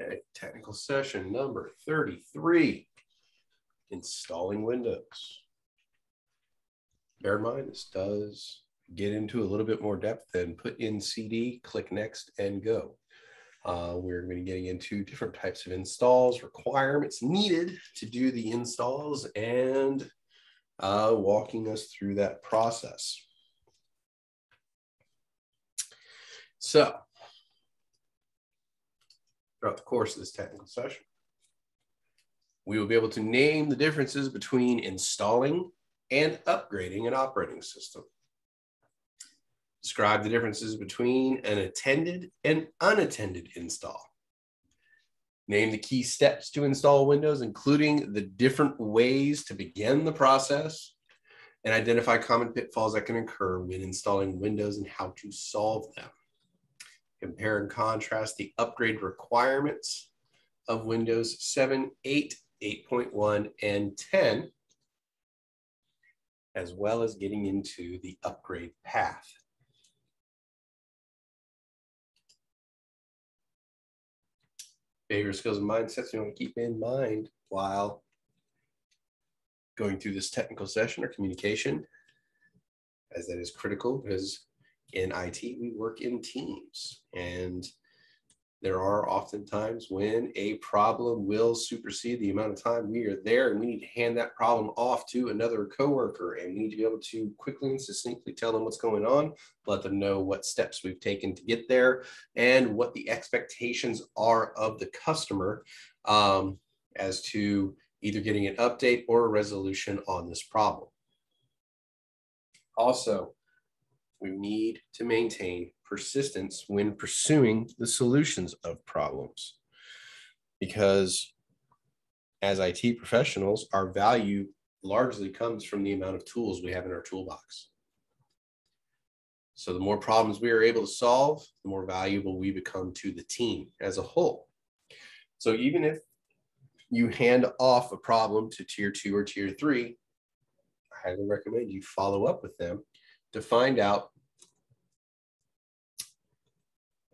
Okay, technical session number 33, installing Windows. Bear in mind, this does get into a little bit more depth than put in CD, click next, and go. Uh, we're going to be getting into different types of installs, requirements needed to do the installs, and uh, walking us through that process. So, throughout the course of this technical session. We will be able to name the differences between installing and upgrading an operating system. Describe the differences between an attended and unattended install. Name the key steps to install Windows, including the different ways to begin the process, and identify common pitfalls that can occur when installing Windows and how to solve them compare and contrast the upgrade requirements of Windows 7, 8, 8.1, and 10, as well as getting into the upgrade path. Behavior skills and mindsets you want to keep in mind while going through this technical session or communication, as that is critical because in IT, we work in teams. And there are often times when a problem will supersede the amount of time we are there, and we need to hand that problem off to another coworker. And we need to be able to quickly and succinctly tell them what's going on, let them know what steps we've taken to get there, and what the expectations are of the customer um, as to either getting an update or a resolution on this problem. Also, we need to maintain persistence when pursuing the solutions of problems. Because as IT professionals, our value largely comes from the amount of tools we have in our toolbox. So the more problems we are able to solve, the more valuable we become to the team as a whole. So even if you hand off a problem to tier two or tier three, I highly recommend you follow up with them to find out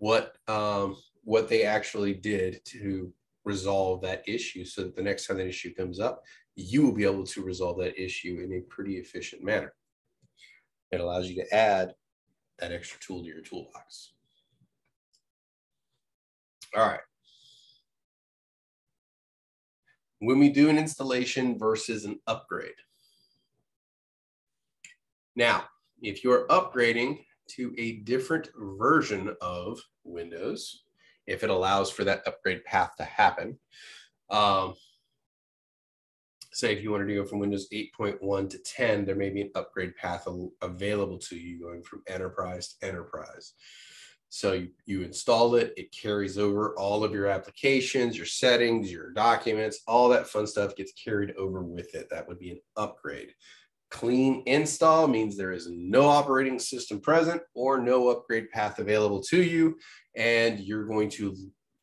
what um, what they actually did to resolve that issue so that the next time that issue comes up, you will be able to resolve that issue in a pretty efficient manner. It allows you to add that extra tool to your toolbox. All right. When we do an installation versus an upgrade. Now, if you're upgrading to a different version of Windows, if it allows for that upgrade path to happen. Um, say if you wanted to go from Windows 8.1 to 10, there may be an upgrade path available to you going from enterprise to enterprise. So you, you install it, it carries over all of your applications, your settings, your documents, all that fun stuff gets carried over with it. That would be an upgrade. Clean install means there is no operating system present or no upgrade path available to you. And you're going to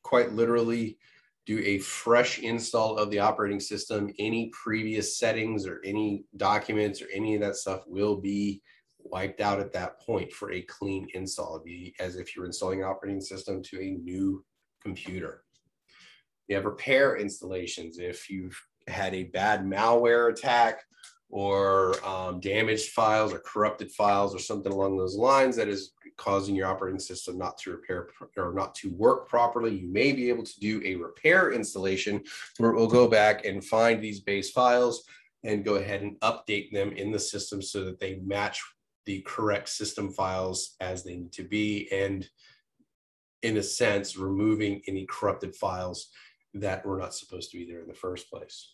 quite literally do a fresh install of the operating system. Any previous settings or any documents or any of that stuff will be wiped out at that point for a clean install. It'd be as if you're installing an operating system to a new computer. You have repair installations. If you've had a bad malware attack or um, damaged files or corrupted files or something along those lines that is causing your operating system not to repair or not to work properly, you may be able to do a repair installation where it will go back and find these base files and go ahead and update them in the system so that they match the correct system files as they need to be. And in a sense, removing any corrupted files that were not supposed to be there in the first place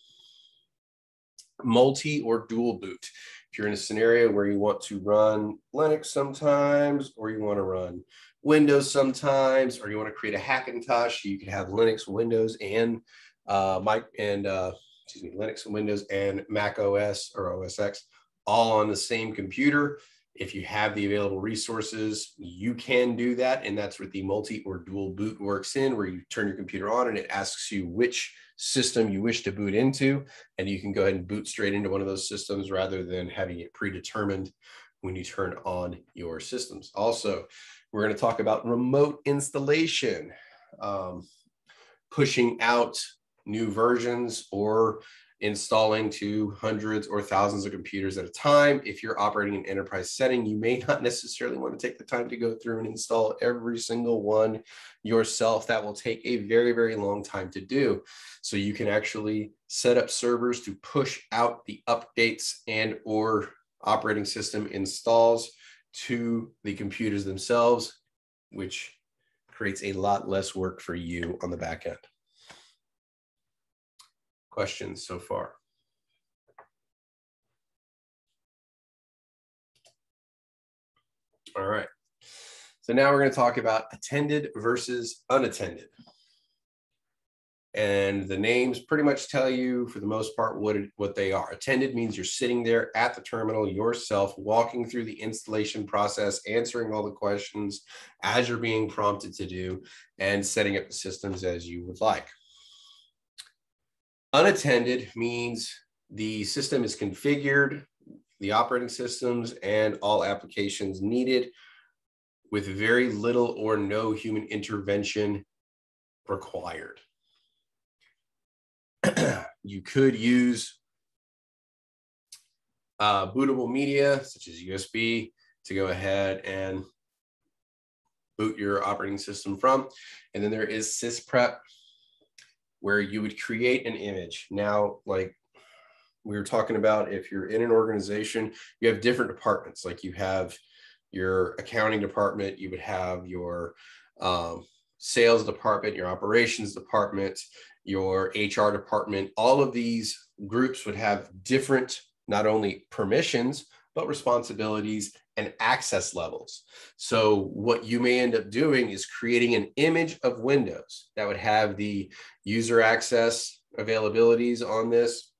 multi or dual boot. If you're in a scenario where you want to run Linux sometimes, or you want to run Windows sometimes, or you want to create a Hackintosh, you can have Linux, Windows, and uh, Mike and uh, excuse me, Linux and Windows and Mac OS or OS X all on the same computer. If you have the available resources, you can do that. And that's where the multi or dual boot works in, where you turn your computer on and it asks you which system you wish to boot into. And you can go ahead and boot straight into one of those systems rather than having it predetermined when you turn on your systems. Also, we're going to talk about remote installation. Um, pushing out new versions or installing to hundreds or thousands of computers at a time. If you're operating an enterprise setting, you may not necessarily want to take the time to go through and install every single one yourself. That will take a very, very long time to do. So you can actually set up servers to push out the updates and or operating system installs to the computers themselves, which creates a lot less work for you on the back end questions so far? All right. So now we're going to talk about attended versus unattended. And the names pretty much tell you, for the most part, what, it, what they are. Attended means you're sitting there at the terminal yourself, walking through the installation process, answering all the questions as you're being prompted to do, and setting up the systems as you would like. Unattended means the system is configured, the operating systems and all applications needed with very little or no human intervention required. you could use uh, bootable media such as USB to go ahead and boot your operating system from. And then there is sysprep where you would create an image. Now, like we were talking about, if you're in an organization, you have different departments. Like you have your accounting department, you would have your um, sales department, your operations department, your HR department. All of these groups would have different, not only permissions, but responsibilities and access levels. So what you may end up doing is creating an image of Windows that would have the user access availabilities on this,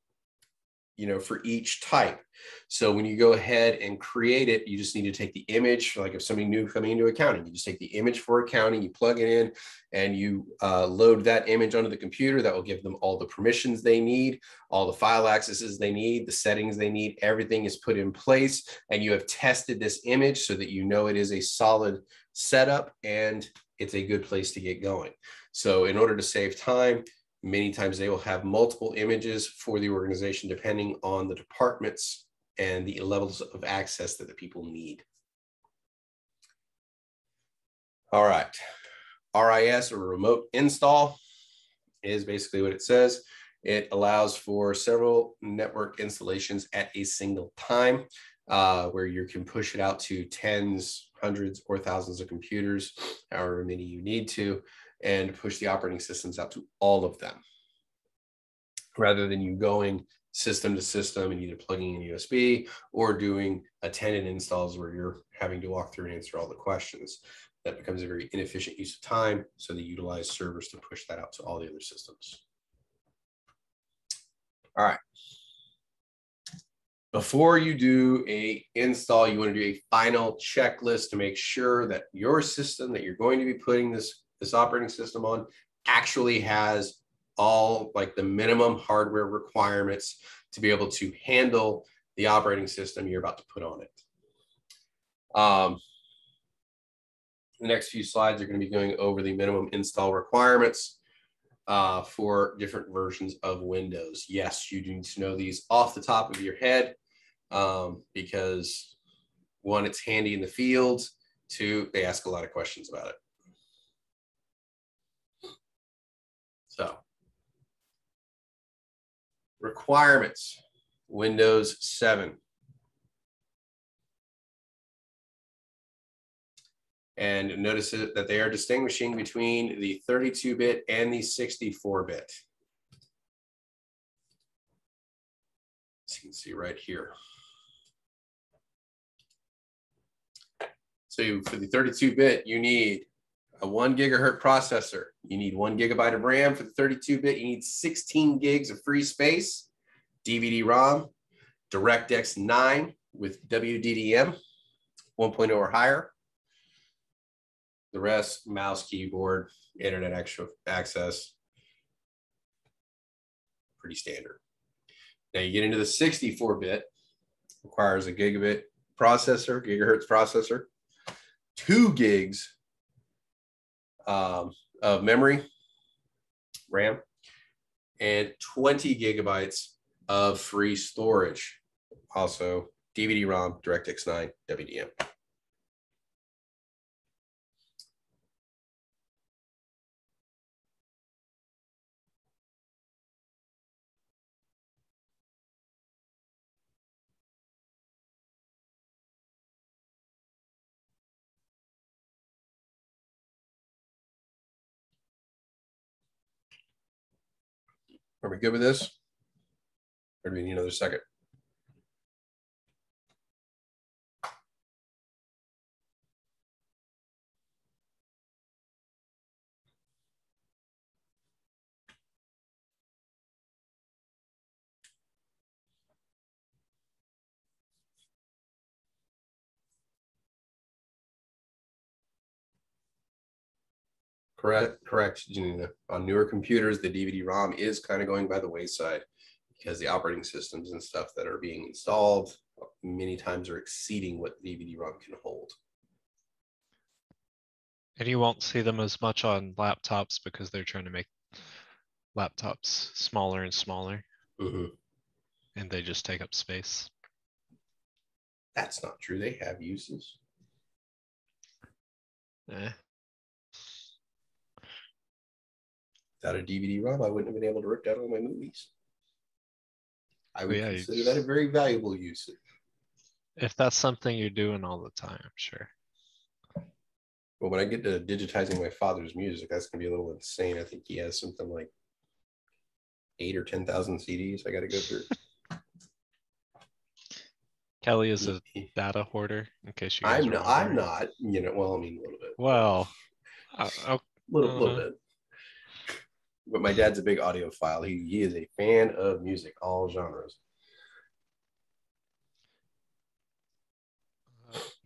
you know, for each type. So when you go ahead and create it, you just need to take the image, like if somebody new coming into accounting, you just take the image for accounting, you plug it in and you uh, load that image onto the computer. That will give them all the permissions they need, all the file accesses they need, the settings they need, everything is put in place. And you have tested this image so that you know it is a solid setup and it's a good place to get going. So in order to save time, many times they will have multiple images for the organization depending on the departments and the levels of access that the people need. All right, RIS or remote install is basically what it says. It allows for several network installations at a single time uh, where you can push it out to tens, hundreds, or thousands of computers, however many you need to, and push the operating systems out to all of them rather than you going system to system and either plugging in USB or doing attendant installs where you're having to walk through and answer all the questions. That becomes a very inefficient use of time. So they utilize servers to push that out to all the other systems. All right. Before you do a install, you want to do a final checklist to make sure that your system that you're going to be putting this, this operating system on actually has all like the minimum hardware requirements to be able to handle the operating system you're about to put on it. Um, the next few slides are going to be going over the minimum install requirements uh, for different versions of Windows. Yes, you do need to know these off the top of your head um, because one, it's handy in the field. Two, they ask a lot of questions about it. So Requirements, Windows 7. And notice that they are distinguishing between the 32-bit and the 64-bit. So you can see right here. So for the 32-bit, you need a one gigahertz processor. You need one gigabyte of RAM for the 32 bit. You need 16 gigs of free space, DVD ROM, DirectX 9 with WDDM 1.0 or higher. The rest, mouse, keyboard, internet access, pretty standard. Now you get into the 64 bit, requires a gigabit processor, gigahertz processor, two gigs um, of memory, RAM, and 20 gigabytes of free storage. Also, DVD-ROM, DirectX 9, WDM. Are we good with this? Or do we need another second? Correct, correct, Janina. On newer computers, the DVD-ROM is kind of going by the wayside because the operating systems and stuff that are being installed many times are exceeding what DVD-ROM can hold. And you won't see them as much on laptops because they're trying to make laptops smaller and smaller Mhm. and they just take up space. That's not true. They have uses. Eh, Without a DVD-ROM, I wouldn't have been able to rip down all my movies. I would yeah, you consider that a very valuable use. if that's something you're doing all the time, sure. But when I get to digitizing my father's music, that's gonna be a little insane. I think he has something like eight or ten thousand CDs I gotta go through. Kelly is a data hoarder, in case you. guys I'm not, I'm not, you know, well, I mean, a little bit. Well, uh, oh, little, little Uh-huh. bit. But my dad's a big audiophile. He he is a fan of music, all genres.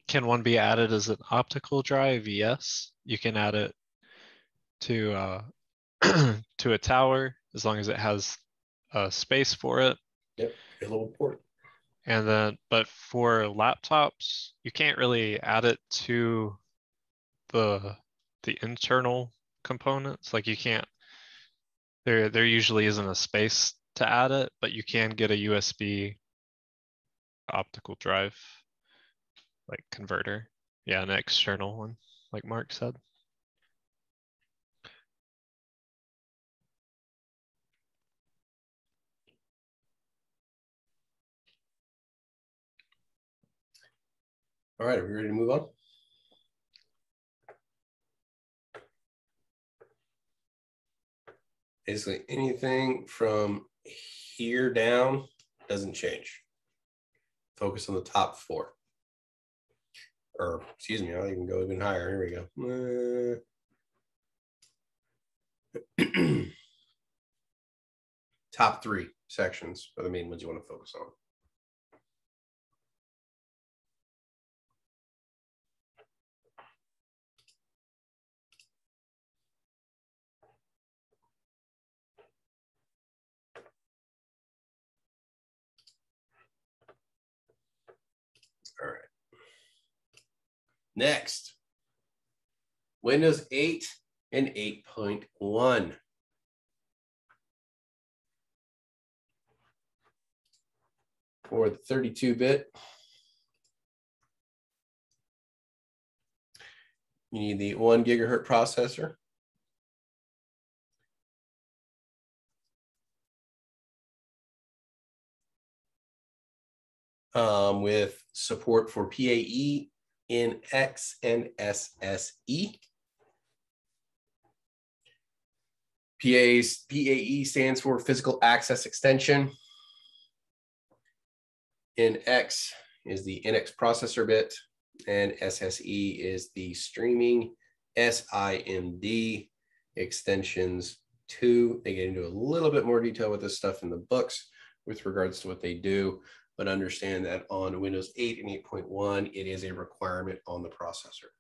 can one be added as an optical drive? Yes, you can add it to uh, to a tower as long as it has a space for it. Yep, a little port. And then, but for laptops, you can't really add it to the the internal components. Like you can't. There, there usually isn't a space to add it, but you can get a USB optical drive, like converter. Yeah, an external one, like Mark said. All right, are we ready to move on? Basically, anything from here down doesn't change. Focus on the top four. Or, excuse me, I'll even go even higher. Here we go. Uh, top three sections are the main ones you want to focus on. Next, Windows 8 and 8.1. For the 32 bit, you need the one gigahertz processor. um, with support for PAE in X and SSE. PA's, PAE stands for Physical Access Extension. NX is the NX processor bit, and SSE is the streaming SIMD extensions two. They get into a little bit more detail with this stuff in the books with regards to what they do but understand that on Windows 8 and 8.1, it is a requirement on the processor.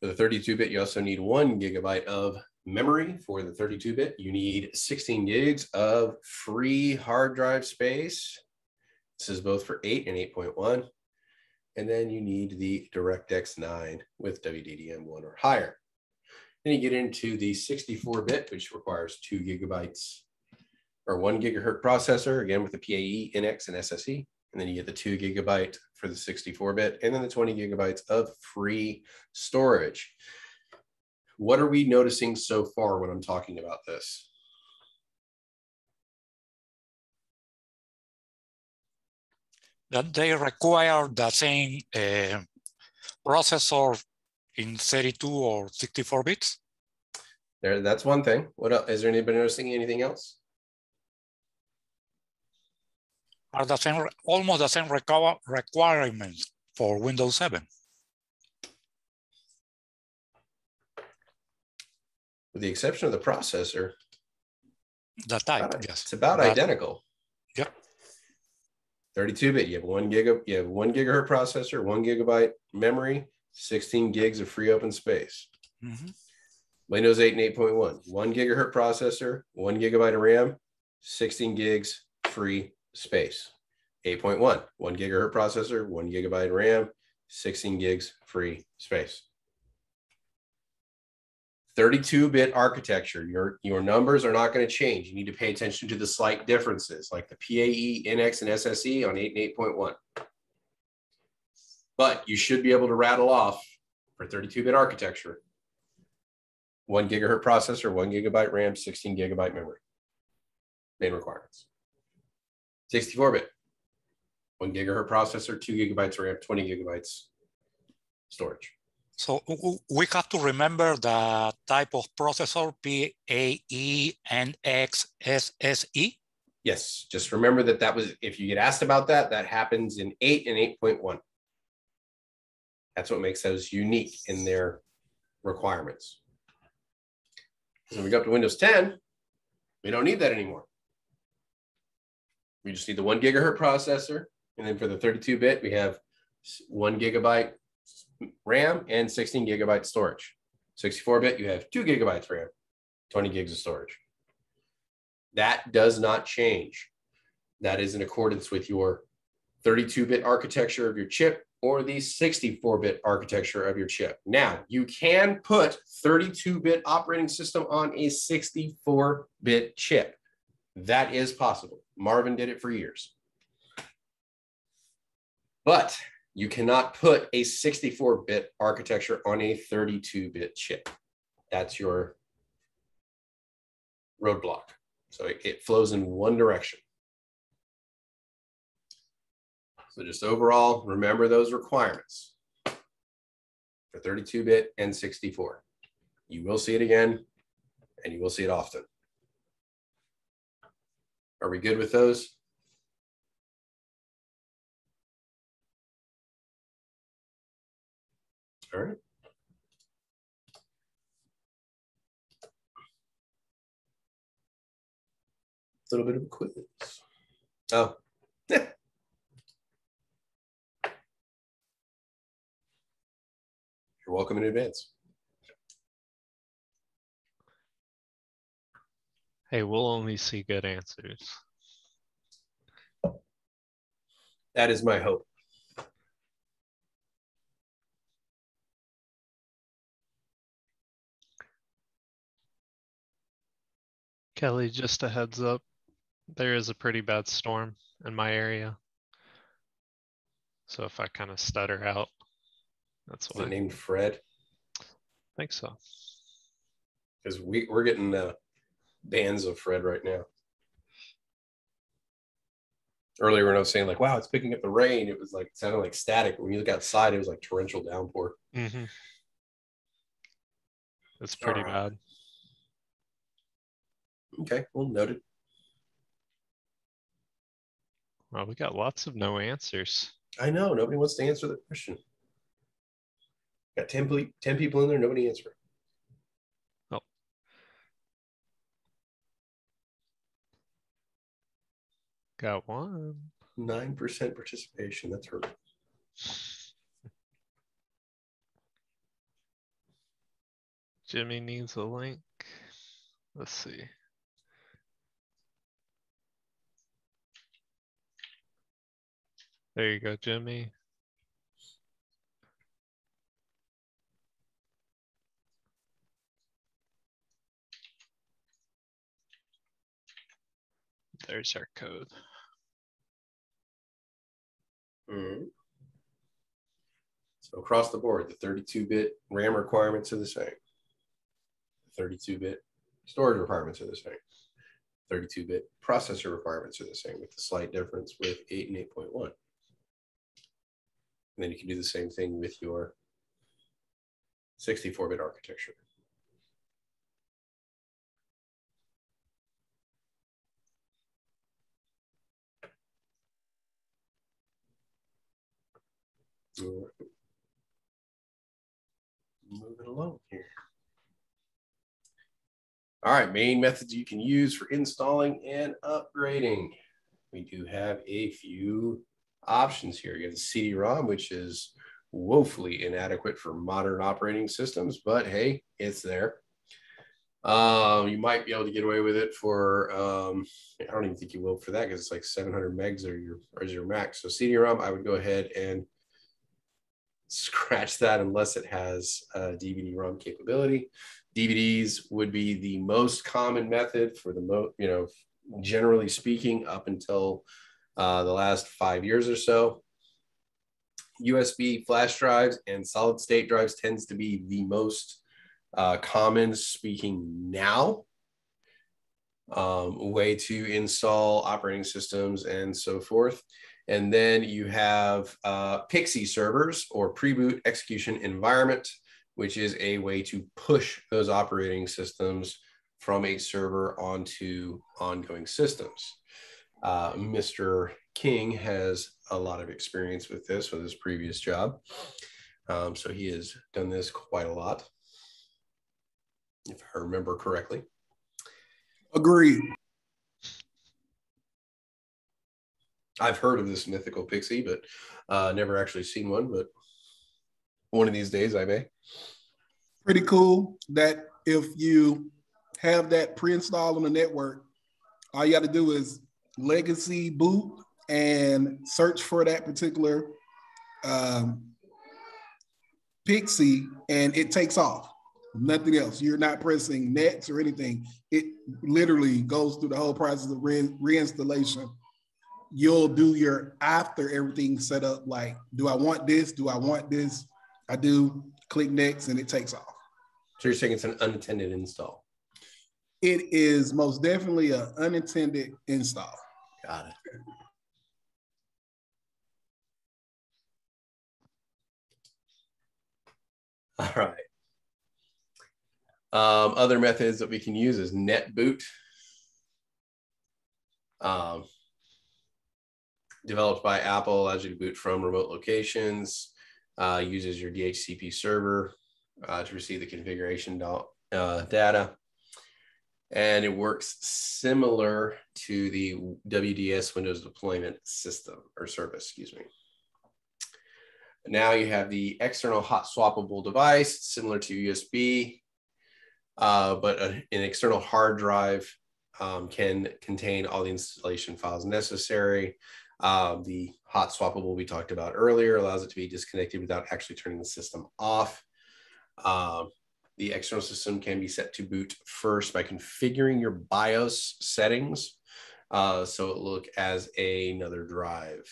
For the 32-bit, you also need one gigabyte of memory for the 32-bit. You need 16 gigs of free hard drive space. This is both for 8 and 8.1. and then you need the DirectX 9 with WDDM 1 or higher. Then you get into the 64-bit, which requires two gigabytes or one gigahertz processor, again with the PAE, NX, and SSE. And then you get the two gigabyte for the 64-bit, and then the 20 gigabytes of free storage. What are we noticing so far when I'm talking about this? that they require the same uh, processor in 32 or 64 bits? There, that's one thing. What else? Is there anybody noticing anything else? Are the same, almost the same recover requirements for Windows 7? With the exception of the processor. The type, about, yes. It's about but, identical. 32 bit, you have one gig you have one gigahertz processor, one gigabyte memory, 16 gigs of free open space. Mm -hmm. Windows 8 and 8.1, one gigahertz processor, one gigabyte of RAM, 16 gigs free space. 8.1, one gigahertz processor, one gigabyte RAM, 16 gigs free space. 32-bit architecture, your, your numbers are not going to change. You need to pay attention to the slight differences like the PAE, NX, and SSE on 8 and 8.1. But you should be able to rattle off for 32-bit architecture, one gigahertz processor, one gigabyte RAM, 16 gigabyte memory. Main requirements. 64-bit, one gigahertz processor, two gigabytes RAM, 20 gigabytes storage. So we have to remember the type of processor PAE NX SSE. Yes, just remember that that was, if you get asked about that, that happens in 8 and 8.1. That's what makes those unique in their requirements. So when we go up to Windows 10, we don't need that anymore. We just need the one gigahertz processor. And then for the 32 bit, we have one gigabyte RAM and 16 gigabyte storage. 64 bit, you have two gigabytes RAM, 20 gigs of storage. That does not change. That is in accordance with your 32 bit architecture of your chip or the 64 bit architecture of your chip. Now, you can put 32 bit operating system on a 64 bit chip. That is possible. Marvin did it for years. But you cannot put a 64-bit architecture on a 32-bit chip. That's your roadblock. So it flows in one direction. So just overall, remember those requirements for 32-bit and 64. You will see it again, and you will see it often. Are we good with those? All right. A little bit of a quiz. Oh. You're welcome in advance. Hey, we'll only see good answers. That is my hope. Kelly, just a heads up. There is a pretty bad storm in my area. So if I kind of stutter out, that's Is why. it named Fred? I think so. Because we, we're getting uh, bands of Fred right now. Earlier when I was saying like, wow, it's picking up the rain, it was like, it sounded like static. When you look outside, it was like torrential downpour. Mm-hmm. It's pretty Alright. bad. Okay, well noted. Well, we got lots of no answers. I know, nobody wants to answer the question. Got 10, 10 people in there, nobody answered. Oh got one. 9% participation, that's her. Jimmy needs a link. Let's see. There you go, Jimmy. There's our code. Mhm. So across the board, the 32-bit RAM requirements are the same. 32-bit storage requirements are the same. 32-bit processor requirements are the same with the slight difference with 8 and 8.1. And then you can do the same thing with your 64-bit architecture. Moving along here. All right, main methods you can use for installing and upgrading. We do have a few options here. You have the CD-ROM, which is woefully inadequate for modern operating systems, but hey, it's there. Um, you might be able to get away with it for, um, I don't even think you will for that because it's like 700 megs or your, or your max. So CD-ROM, I would go ahead and scratch that unless it has uh, DVD-ROM capability. DVDs would be the most common method for the most, you know, generally speaking, up until uh, the last five years or so. USB flash drives and solid state drives tends to be the most uh, common speaking now um, way to install operating systems and so forth. And then you have uh, PXE servers or pre-boot execution environment, which is a way to push those operating systems from a server onto ongoing systems. Uh, Mr. King has a lot of experience with this with his previous job. Um, so he has done this quite a lot, if I remember correctly. Agreed. I've heard of this mythical pixie, but uh, never actually seen one. But one of these days I may. Pretty cool that if you have that pre-installed on the network, all you got to do is legacy boot and search for that particular um, PXE, and it takes off. Nothing else. You're not pressing next or anything. It literally goes through the whole process of re- reinstallation. You'll do your after everything set up. Like, do I want this? Do I want this? I do. Click next, and it takes off. So you're saying it's an unattended install? It is most definitely an unattended install. Got it. All right. Um, other methods that we can use is NetBoot. Um, developed by Apple, allows you to boot from remote locations, uh, uses your DHCP server uh, to receive the configuration uh, data. And it works similar to the WDS Windows deployment system or service, excuse me. Now you have the external hot swappable device, similar to USB, uh, but a, an external hard drive um, can contain all the installation files necessary. Uh, the hot swappable we talked about earlier allows it to be disconnected without actually turning the system off. Um, the external system can be set to boot first by configuring your BIOS settings uh, so it look as a, another drive.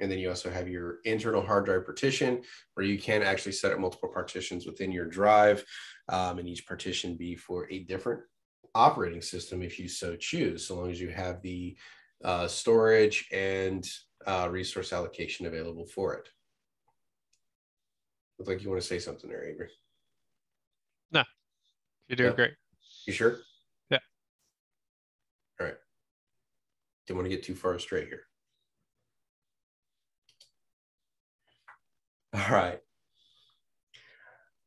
And then you also have your internal hard drive partition where you can actually set up multiple partitions within your drive um, and each partition be for a different operating system if you so choose, so long as you have the uh, storage and uh, resource allocation available for it. Look like you want to say something there, Avery. No, you're doing great. You sure? Yeah. All right. Didn't want to get too far astray here. All right.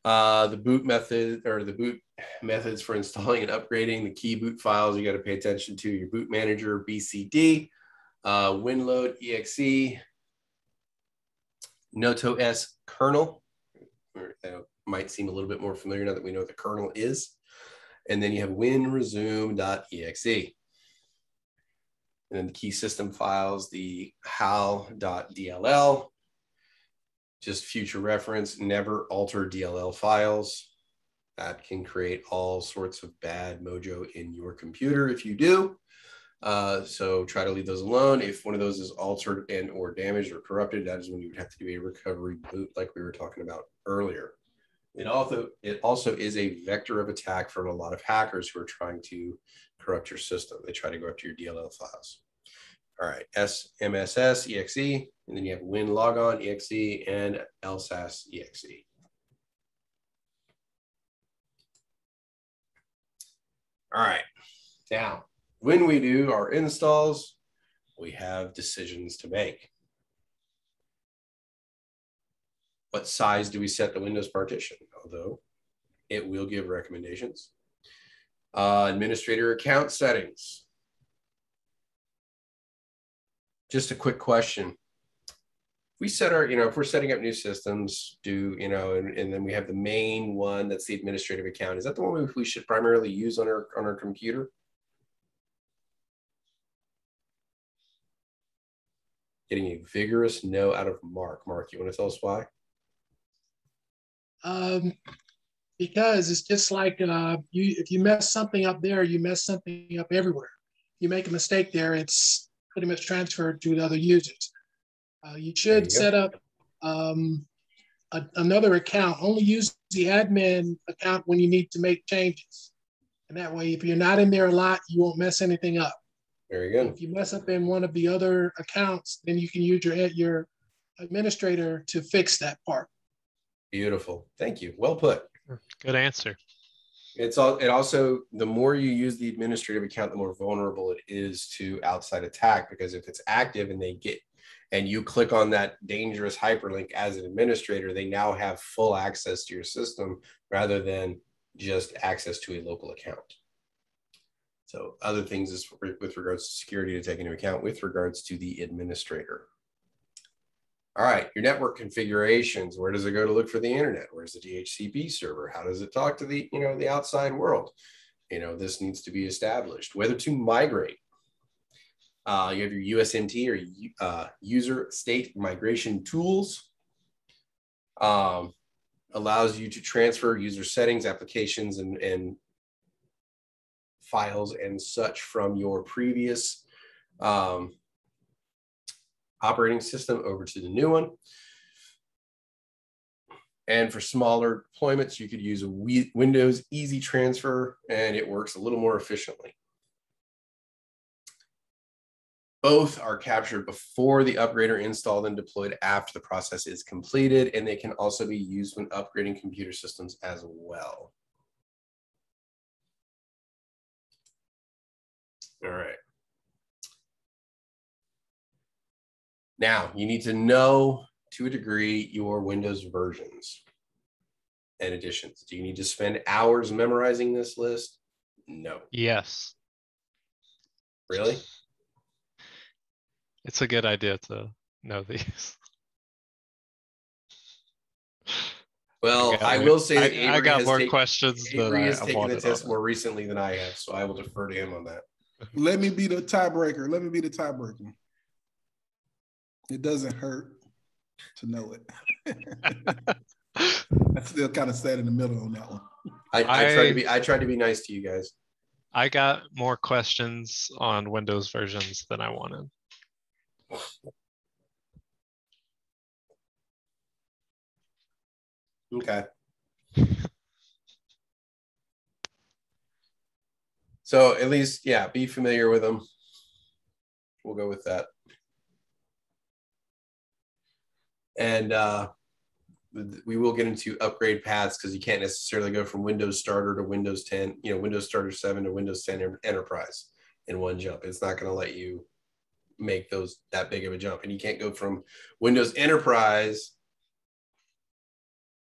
Uh, the boot method or the boot methods for installing and upgrading the key boot files you got to pay attention to your boot manager BCD, uh, WinLoad EXE, NTOS kernel. That might seem a little bit more familiar now that we know what the kernel is. And then you have winresume.exe. And then the key system files, the hal.dll, just future reference, never alter DLL files. That can create all sorts of bad mojo in your computer if you do. Uh, so try to leave those alone. If one of those is altered and or damaged or corrupted, that is when you would have to do a recovery boot, like we were talking about earlier. It also it also is a vector of attack for a lot of hackers who are trying to corrupt your system. They try to go after your DLL files. All right, SMSS exe, and then you have Win logon exe and LSAS exe. All right, now when we do our installs, we have decisions to make. What size do we set the Windows partition? Although it will give recommendations. Uh, administrator account settings. Just a quick question. We set our, you know, if we're setting up new systems, do, you know, and, and then we have the main one that's the administrative account. Is that the one we should primarily use on our on our computer? getting a vigorous no out of Mark. Mark, you want to tell us why? Um, because it's just like uh, you if you mess something up there, you mess something up everywhere. You make a mistake there, it's pretty much transferred to the other users. Uh, you should you set up um, a, another account. Only use the admin account when you need to make changes. And that way, if you're not in there a lot, you won't mess anything up. Very good. If you mess up in one of the other accounts, then you can use your your administrator to fix that part. Beautiful. Thank you. Well put. Good answer. It's all it also the more you use the administrative account, the more vulnerable it is to outside attack because if it's active and they get and you click on that dangerous hyperlink as an administrator, they now have full access to your system rather than just access to a local account. So other things is with regards to security to take into account with regards to the administrator. All right, your network configurations. Where does it go to look for the internet? Where's the DHCP server? How does it talk to the, you know, the outside world? You know, this needs to be established. Whether to migrate. Uh, you have your USMT or uh, user state migration tools. Um, allows you to transfer user settings, applications, and, and files and such from your previous um, operating system over to the new one. And for smaller deployments, you could use a Windows Easy Transfer and it works a little more efficiently. Both are captured before the upgrader installed and deployed after the process is completed, and they can also be used when upgrading computer systems as well. All right. Now, you need to know to a degree your Windows versions and editions. Do you need to spend hours memorizing this list? No. Yes. Really? It's a good idea to know these. Well, I, I will say that I, I got more take, questions Avery has taken the test more recently than I have, so I will defer to him on that. Let me be the tiebreaker. Let me be the tiebreaker. It doesn't hurt to know it. I still kind of sat in the middle on that one. I, I, I tried to be I tried to be nice to you guys. I got more questions on Windows versions than I wanted. Okay. So at least, yeah, be familiar with them. We'll go with that. And uh, we will get into upgrade paths because you can't necessarily go from Windows Starter to Windows 10, you know, Windows Starter 7 to Windows 10 Enterprise in one jump. It's not going to let you make those that big of a jump. And you can't go from Windows Enterprise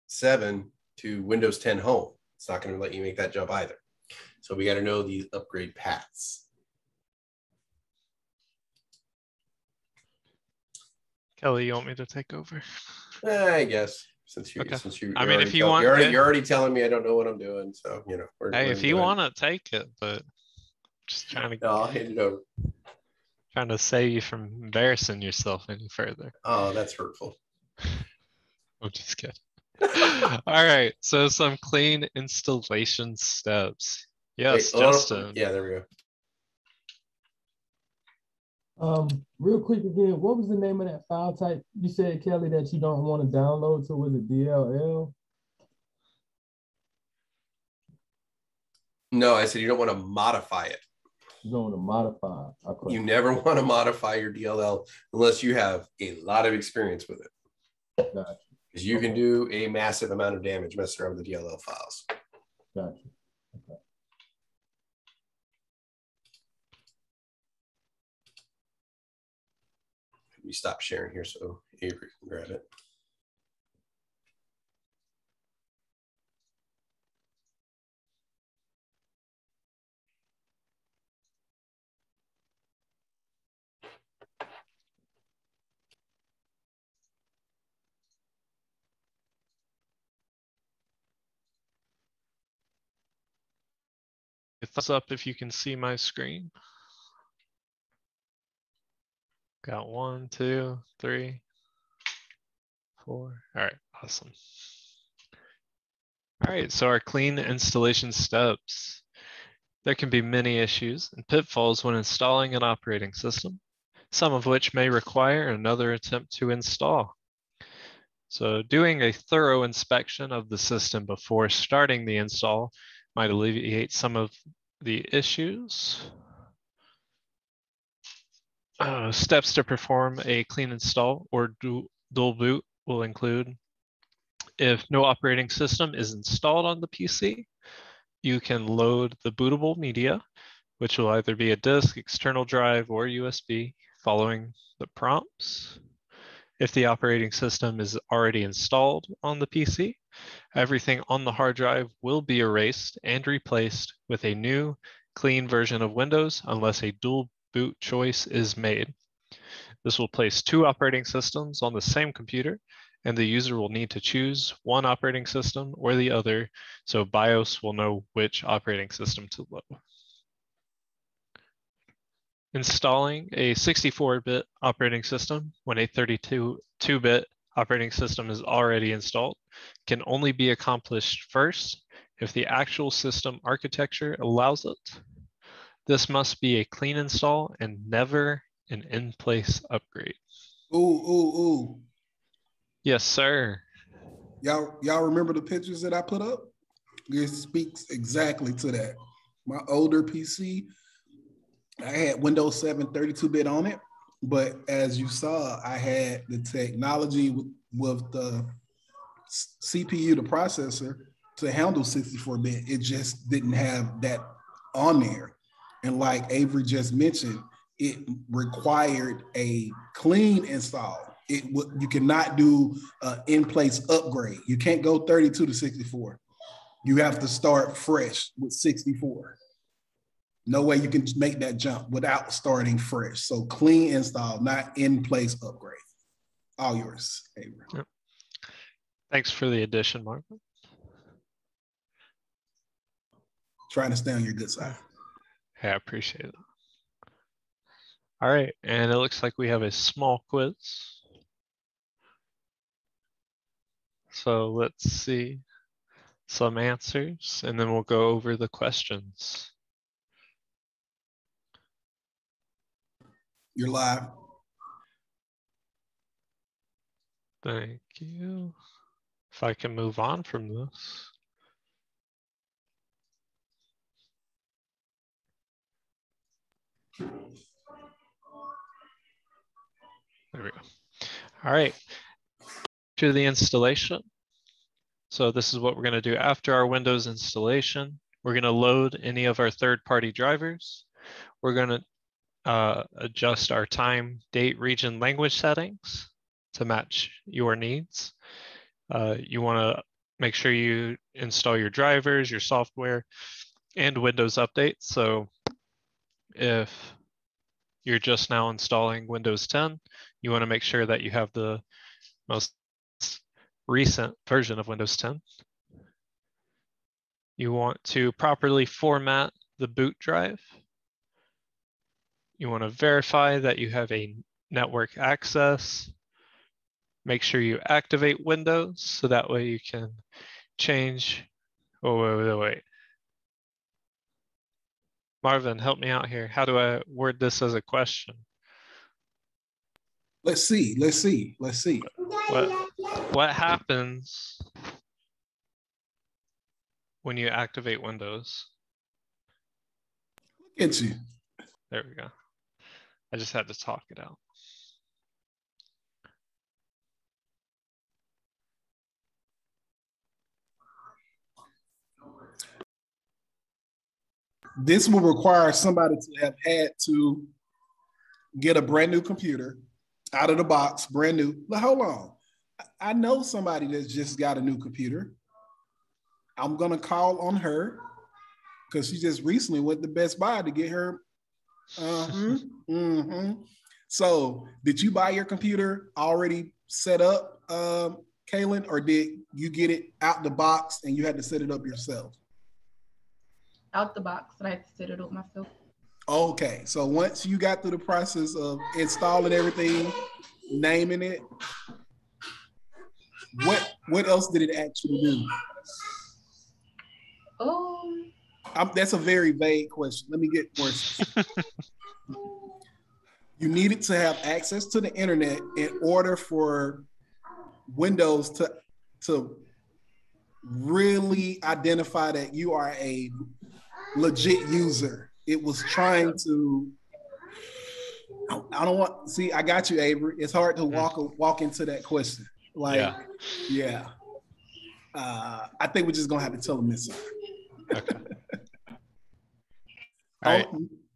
7 to Windows 10 Home. It's not going to let you make that jump either. So we got to know the upgrade paths. Kelly, you want me to take over? Eh, I guess since you okay. since you. I mean, if you want, you're already, you're already, telling me I don't know what I'm doing, so you know. We're, hey, we're if you want to take it, but just trying to. No, I'll hand it over. Trying to save you from embarrassing yourself any further. Oh, that's hurtful. I'm just kidding. All right, so some clean installation steps. Yes, Wait, Justin. yeah, there we go. Um, real quick again, what was the name of that file type? You said Kelly that you don't want to download. So was it DLL? No, I said you don't want to modify it. You don't want to modify. Okay. You never want to modify your DLL unless you have a lot of experience with it. Gotcha. Because you can do a massive amount of damage messing around with the DLL files. Gotcha. Let me stop sharing here so Avery can grab it. Thumbs up if you can see my screen. Got one, two, three, four. All right, awesome. All right, so our clean installation steps. There can be many issues and pitfalls when installing an operating system, some of which may require another attempt to install. So doing a thorough inspection of the system before starting the install might alleviate some of the issues. Uh, steps to perform a clean install or du- dual boot will include if no operating system is installed on the PC, you can load the bootable media, which will either be a disk, external drive, or USB following the prompts. If the operating system is already installed on the PC, everything on the hard drive will be erased and replaced with a new clean version of Windows unless a dual boot choice is made. This will place two operating systems on the same computer and the user will need to choose one operating system or the other so BIOS will know which operating system to load. Installing a 64-bit operating system when a 32-bit operating system is already installed can only be accomplished first if the actual system architecture allows it. This must be a clean install and never an in-place upgrade. Ooh, ooh, ooh. Yes, sir. Y'all, y'all remember the pictures that I put up? It speaks exactly to that. My older PC, I had Windows 7 32-bit on it, but as you saw, I had the technology with, with the CPU, the processor, to handle 64-bit. It just didn't have that on there. And like Avery just mentioned, it required a clean install. It you cannot do an in-place upgrade. You can't go 32 to 64. You have to start fresh with 64. No way you can make that jump without starting fresh. So clean install, not in-place upgrade. All yours, Avery. Thanks for the addition, Marvin. Trying to stay on your good side. I appreciate it. All right, and it looks like we have a small quiz. So let's see some answers and then we'll go over the questions. You're live. Thank you. If I can move on from this. There we go. All right. To the installation. So this is what we're going to do after our Windows installation. We're going to load any of our third-party drivers. We're going to uh, adjust our time, date, region, language settings to match your needs. Uh, you want to make sure you install your drivers, your software, and Windows updates. So if you're just now installing Windows 10, you want to make sure that you have the most recent version of Windows 10. You want to properly format the boot drive. You want to verify that you have a network access. Make sure you activate Windows so that way you can change. Oh, wait, wait, wait. Marvin, help me out here. How do I word this as a question? Let's see. Let's see. Let's see. What what happens when you activate Windows? Look at you. There we go. I just had to talk it out. This will require somebody to have had to get a brand new computer out of the box, brand new. But hold on. I know somebody that's just got a new computer. I'm gonna call on her because she just recently went to Best Buy to get her. Uh-huh, hmm So, did you buy your computer already set up, um, Kaylin, or did you get it out the box and you had to set it up yourself? Out the box, and I had to set it up myself. Okay, so once you got through the process of installing everything, naming it, what what else did it actually do? Um, Um, that's a very vague question. Let me get more. specific. you needed to have access to the internet in order for Windows to to really identify that you are a legit user. It was trying to. I don't want see. I got you, Avery. It's hard to walk walk into that question. Like, Yeah. yeah. Uh, I think we're just gonna have to tell them this. Okay. Right.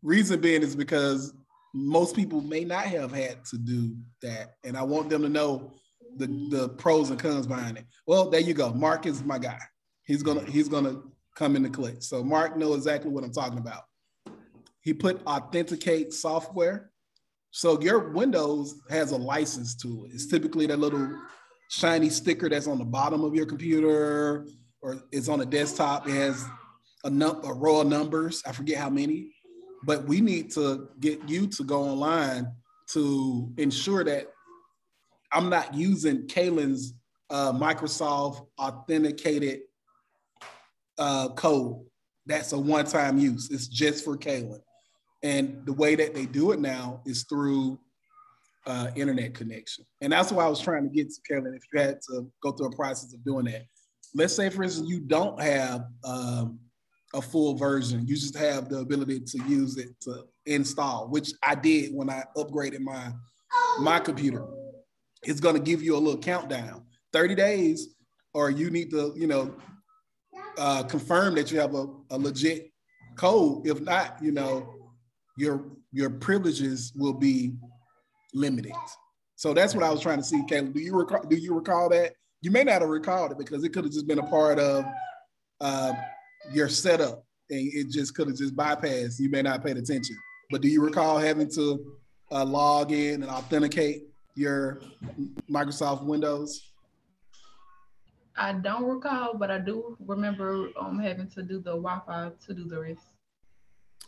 Reason being is because most people may not have had to do that, and I want them to know the the pros and cons behind it. Well, there you go. Mark is my guy. He's gonna he's gonna come into click. So Mark know exactly what I'm talking about. He put authenticate software. So your Windows has a license to it. It's typically that little shiny sticker that's on the bottom of your computer or it's on a desktop. It has a, num- a row of numbers. I forget how many, but we need to get you to go online to ensure that I'm not using Kaylin's uh, Microsoft authenticated uh, code. That's a one-time use. It's just for Kaylin. And the way that they do it now is through uh, internet connection. And that's why I was trying to get to Kaylin. If you had to go through a process of doing that, let's say, for instance, you don't have um, a full version. You just have the ability to use it to install, which I did when I upgraded my my computer. It's going to give you a little countdown, 30 days, or you need to, you know, uh, confirm that you have a, a legit code. If not, you know, your your privileges will be limited. So that's what I was trying to see, Caleb. Do you recall? Do you recall that? You may not have recalled it because it could have just been a part of uh, your setup, and it just could have just bypassed. You may not have paid attention. But do you recall having to uh, log in and authenticate your Microsoft Windows? I don't recall, but I do remember um having to do the Wi-Fi to do the rest.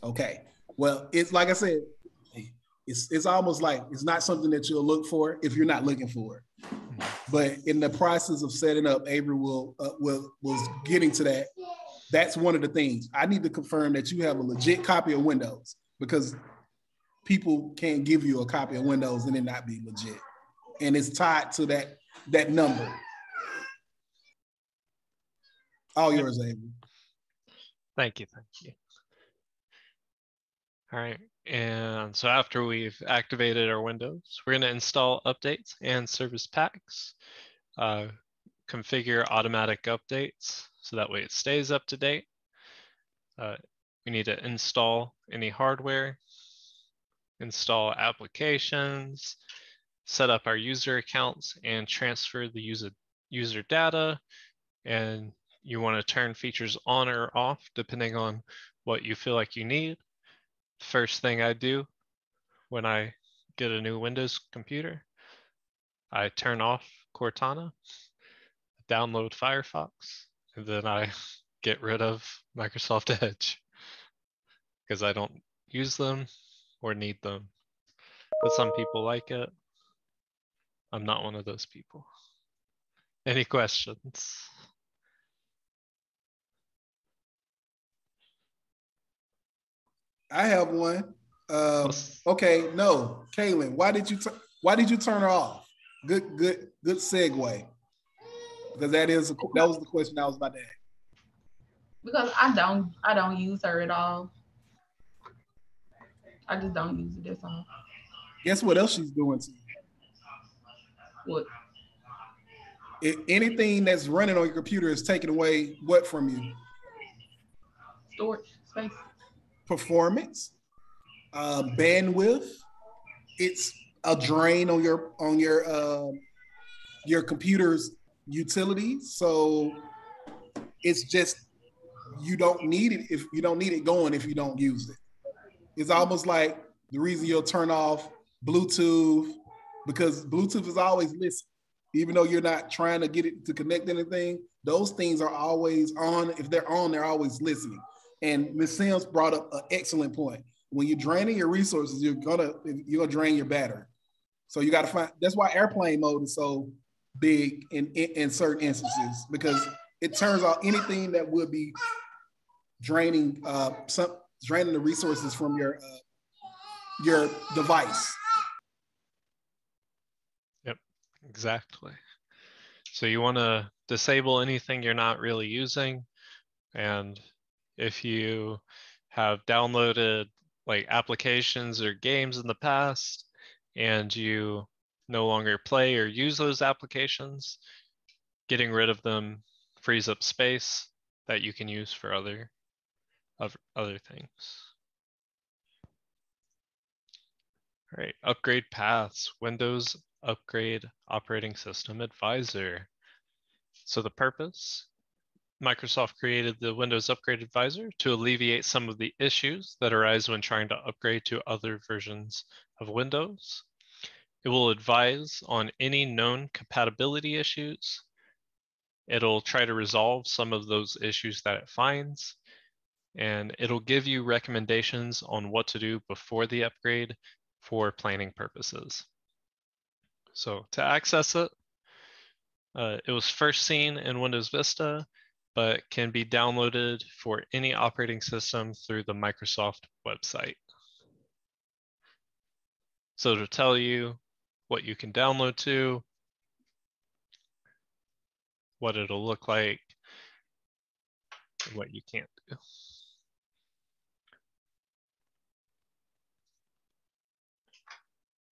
Okay. Well, it's like I said, it's it's almost like it's not something that you'll look for if you're not looking for it. But in the process of setting up, Avery will uh, will was getting to that. That's one of the things I need to confirm that you have a legit copy of Windows because people can't give you a copy of Windows and it not be legit, and it's tied to that that number. All yours, Avery. Thank you, thank you. All right, and so after we've activated our windows, we're gonna install updates and service packs. Uh, configure automatic updates, so that way it stays up to date. Uh, we need to install any hardware, install applications, set up our user accounts and transfer the user, user data. And you wanna turn features on or off depending on what you feel like you need. First thing I do when I get a new Windows computer, I turn off Cortana, download Firefox, and then I get rid of Microsoft Edge because I don't use them or need them. But some people like it. I'm not one of those people. Any questions? I have one. Um, Let's- okay, no, Kaylin, why did you? T- Why did you turn her off? Good, good, good segue. Because that is that was the question I was about to ask. Because I don't I don't use her at all. I just don't use it. That's all. Guess what else she's doing to you? What? If anything that's running on your computer is taking away what from you? Storage space. Performance, uh, bandwidth. It's a drain on your on your uh, your computer's utilities. So it's just you don't need it if you don't need it going if you don't use it. It's almost like the reason you'll turn off Bluetooth because Bluetooth is always listening. Even though you're not trying to get it to connect anything, those things are always on. If they're on, they're always listening. And Ms. Sims brought up an excellent point. When you're draining your resources, you're gonna you're gonna drain your battery. So you got to find. That's why airplane mode is so big in, in in certain instances because it turns off anything that would be draining uh some draining the resources from your uh, your device. Yep, exactly. So you want to disable anything you're not really using. And if you have downloaded like applications or games in the past and you no longer play or use those applications, getting rid of them frees up space that you can use for other of other things. All right, upgrade paths, Windows Upgrade Operating System Advisor. So the purpose, Microsoft created the Windows Upgrade Advisor to alleviate some of the issues that arise when trying to upgrade to other versions of Windows. It will advise on any known compatibility issues. It'll try to resolve some of those issues that it finds and it'll give you recommendations on what to do before the upgrade for planning purposes. So to access it, uh, it was first seen in Windows Vista, but can be downloaded for any operating system through the Microsoft website. So to tell you what you can download to, what it'll look like, and what you can't do.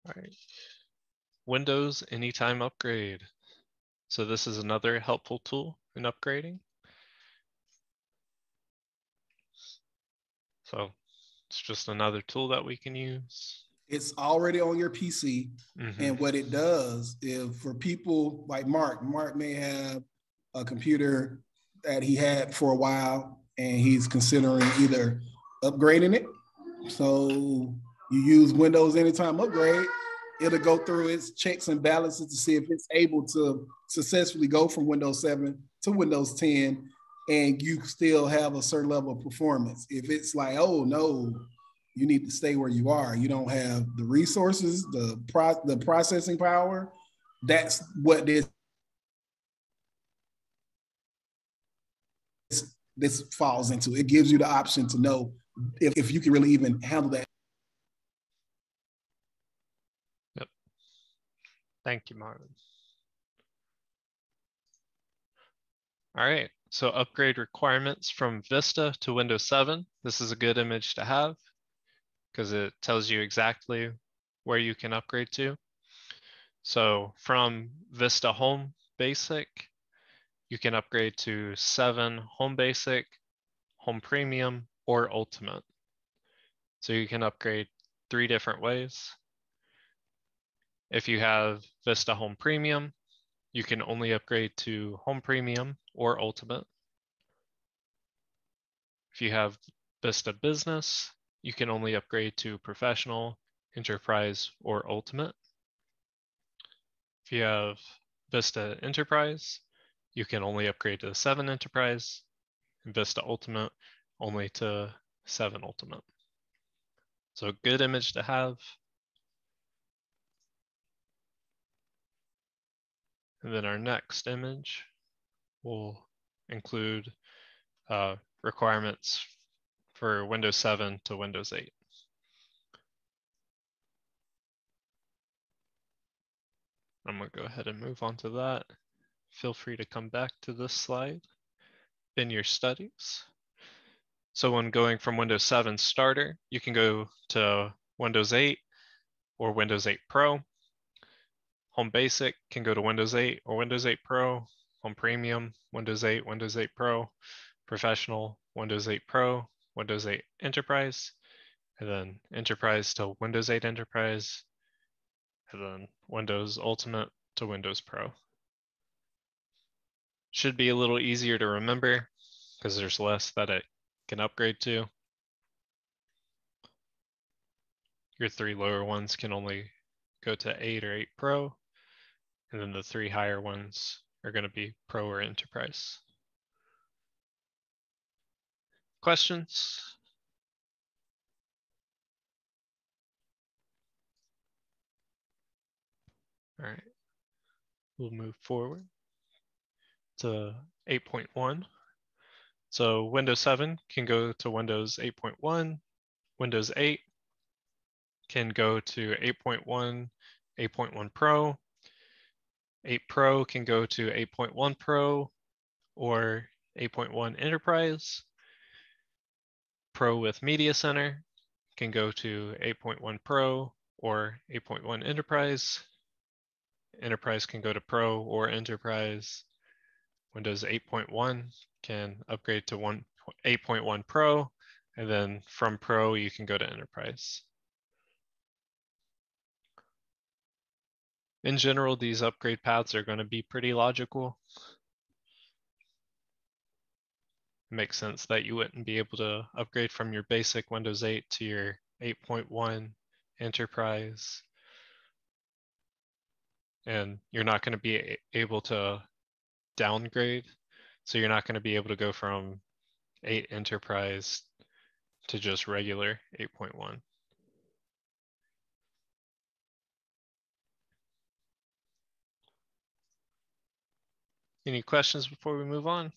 All right. Windows Anytime Upgrade. So this is another helpful tool in upgrading. So it's just another tool that we can use. It's already on your PC. Mhm. And what it does is for people like Mark, Mark may have a computer that he had for a while and he's considering either upgrading it. So you use Windows Anytime Upgrade, it'll go through its checks and balances to see if it's able to successfully go from Windows 7 to Windows 10 and you still have a certain level of performance. If it's like, oh no, you need to stay where you are, you don't have the resources, the pro- the processing power, that's what this this falls into. It gives you the option to know if, if you can really even handle that Yep. Thank you, Marvin. All right, so upgrade requirements from Vista to Windows 7. This is a good image to have because it tells you exactly where you can upgrade to. So from Vista Home Basic, you can upgrade to 7 Home Basic, Home Premium, or Ultimate. So you can upgrade three different ways. If you have Vista Home Premium, you can only upgrade to Home Premium or Ultimate. If you have Vista Business, you can only upgrade to Professional, Enterprise, or Ultimate. If you have Vista Enterprise, you can only upgrade to 7 Enterprise, and Vista Ultimate only to 7 Ultimate. So a good image to have. And then our next image will include uh, requirements for Windows 7 to Windows 8. I'm gonna go ahead and move on to that. Feel free to come back to this slide in your studies. So when going from Windows 7 Starter, you can go to Windows 8 or Windows 8 Pro. Home Basic can go to Windows 8 or Windows 8 Pro. Home Premium, Windows 8, Windows 8 Pro. Professional, Windows 8 Pro, Windows 8 Enterprise, and then Enterprise to Windows 8 Enterprise, and then Windows Ultimate to Windows Pro. Should be a little easier to remember because there's less that it can upgrade to. Your three lower ones can only go to 8 or 8 Pro, and then the three higher ones are going to be Pro or Enterprise. Questions? All right, we'll move forward to 8.1. So Windows 7 can go to Windows 8.1, Windows 8 can go to 8.1, 8.1 Pro, 8 Pro can go to 8.1 Pro or 8.1 Enterprise. Pro with Media Center can go to 8.1 Pro or 8.1 Enterprise. Enterprise can go to Pro or Enterprise. Windows 8.1 can upgrade to 8.1 Pro, and then from Pro, you can go to Enterprise. In general, these upgrade paths are going to be pretty logical. It makes sense that you wouldn't be able to upgrade from your basic Windows 8 to your 8.1 Enterprise. And you're not going to be able to downgrade. So you're not going to be able to go from 8 Enterprise to just regular 8.1. Any questions before we move on?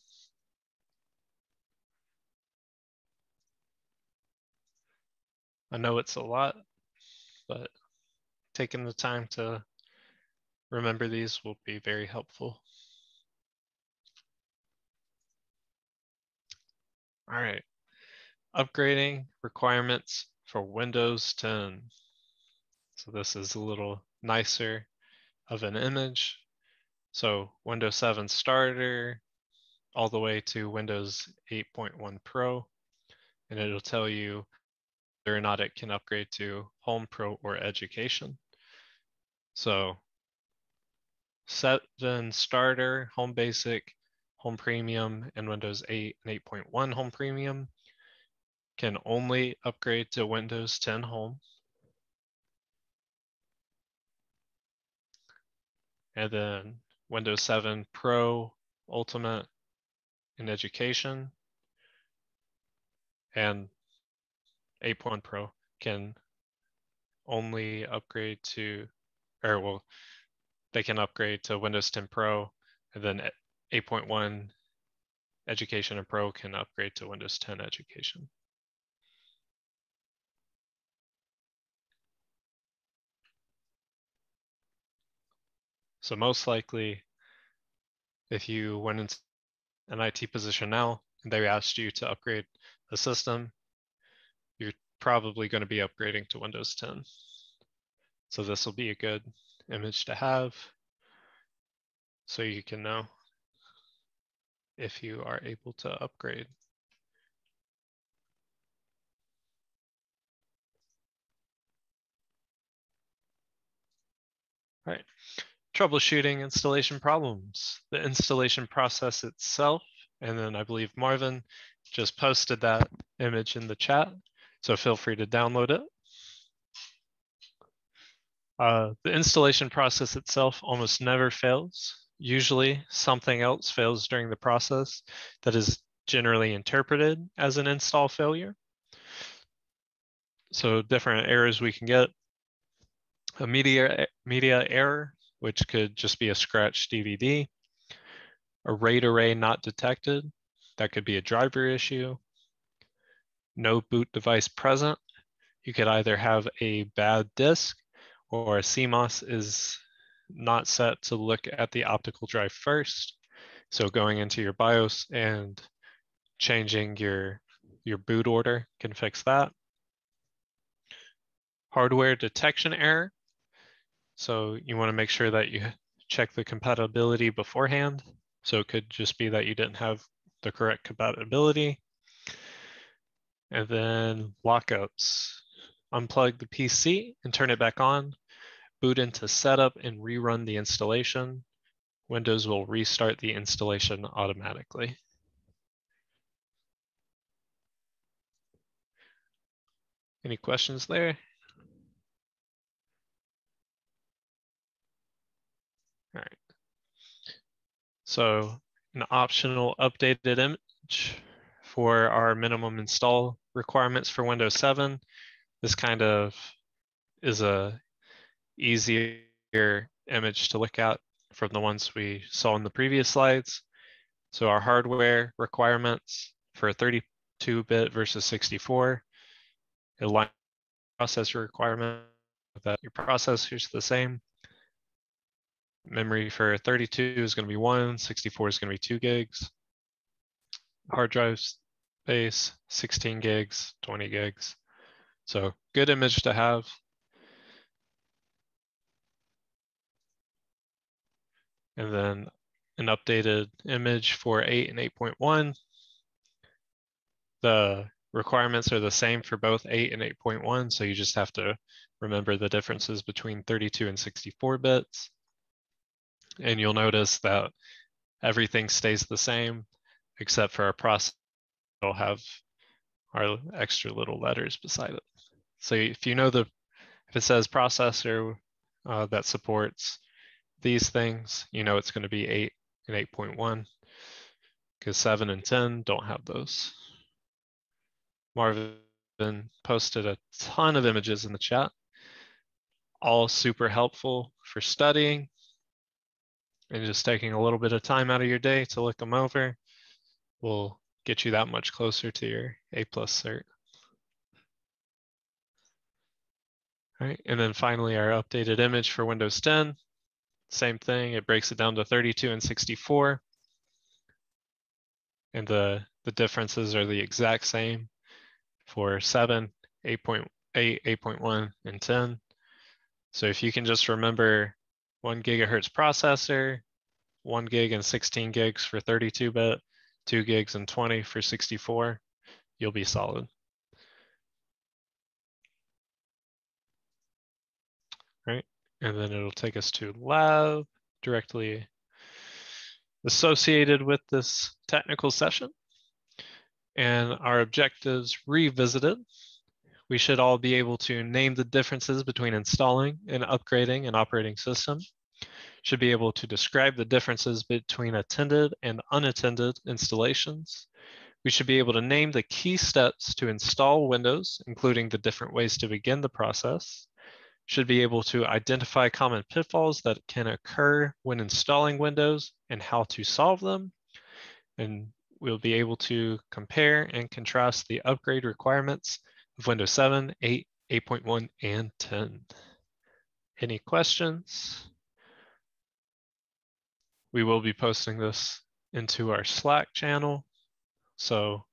I know it's a lot, but taking the time to remember these will be very helpful. All right, upgrading requirements for Windows 10. So this is a little nicer of an image. So Windows 7 Starter all the way to Windows 8.1 Pro, and mm-hmm. it'll tell you whether or not it can upgrade to Home Pro or Education. So 7 Starter, Home Basic, Home Premium, and Windows 8 and 8.1 Home Premium can only upgrade to Windows 10 Home. And then Windows 7 Pro, Ultimate, and Education, and 8.1 Pro can only upgrade to, or well, they can upgrade to Windows 10 Pro, and then 8.1 Education and Pro can upgrade to Windows 10 Education. So most likely, if you went into an IT position now and they asked you to upgrade the system, you're probably going to be upgrading to Windows 10. So this will be a good image to have so you can know if you are able to upgrade. All right, troubleshooting installation problems, the installation process itself, and then I believe Marvin just posted that image in the chat, so feel free to download it. Uh, the installation process itself almost never fails. Usually something else fails during the process that is generally interpreted as an install failure. So different errors we can get. A media, media error, which could just be a scratched DVD. A RAID array not detected, that could be a driver issue. No boot device present. You could either have a bad disk or CMOS is not set to look at the optical drive first. So going into your BIOS and changing your, your boot order can fix that. Hardware detection error. So you want to make sure that you check the compatibility beforehand. So it could just be that you didn't have the correct compatibility. And then lockups. Unplug the PC and turn it back on. Boot into setup and rerun the installation. Windows will restart the installation automatically. Any questions there? So an optional updated image for our minimum install requirements for Windows 7. This kind of is a easier image to look at from the ones we saw in the previous slides. So our hardware requirements for 32-bit versus 64, a line processor requirement that your processor is the same. Memory for 32 is going to be one, 64 is going to be two gigs. Hard drive space, 16 gigs, 20 gigs. So good image to have. And then an updated image for 8 and 8.1. The requirements are the same for both 8 and 8.1, so you just have to remember the differences between 32 and 64 bits. And you'll notice that everything stays the same except for our process. It'll have our extra little letters beside it. So if you know the, if it says processor uh, that supports these things, you know it's going to be 8 and 8.1 because 7 and 10 don't have those. Marvin posted a ton of images in the chat, all super helpful for studying and just taking a little bit of time out of your day to look them over will get you that much closer to your A plus cert. All right, and then finally our updated image for Windows 10. Same thing, it breaks it down to 32 and 64. And the, the differences are the exact same for 7, 8.8, 8.1, and 10. So if you can just remember one gigahertz processor, one gig and 16 gigs for 32 bit, two gigs and 20 for 64, you'll be solid. Right, and then it'll take us to lab directly associated with this technical session. And our objectives revisited we should all be able to name the differences between installing and upgrading an operating system. Should be able to describe the differences between attended and unattended installations. We should be able to name the key steps to install Windows, including the different ways to begin the process. Should be able to identify common pitfalls that can occur when installing Windows and how to solve them. And we'll be able to compare and contrast the upgrade requirements of Windows 7, 8, 8.1, and 10. Any questions? We will be posting this into our Slack channel. So